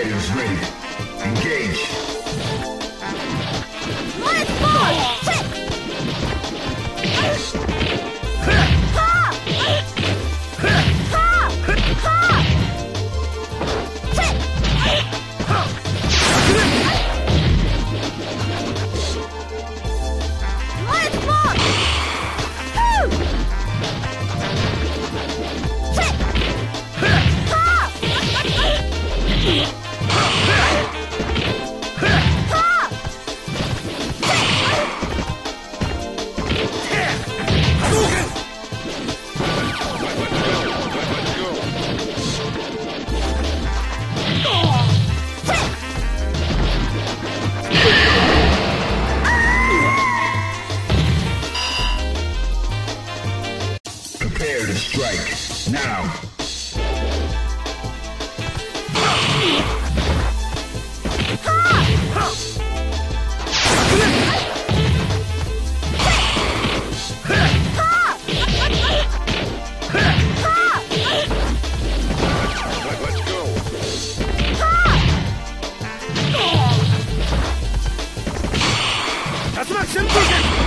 Fighters ready. Engage. Let's! Yeah. Prepare to strike. Now. That's not simple.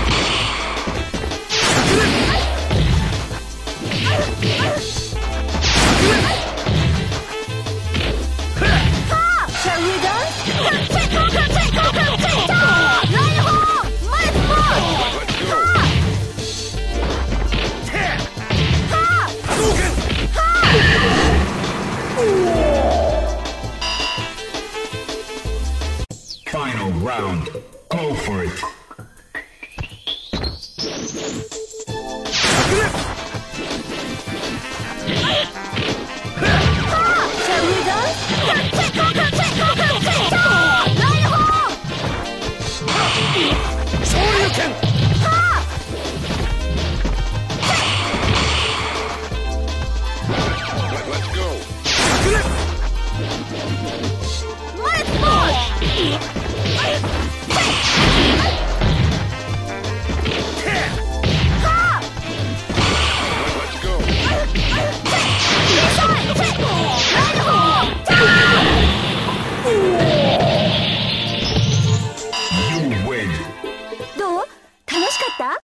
final round. Go for it. Let's go! Let's! った？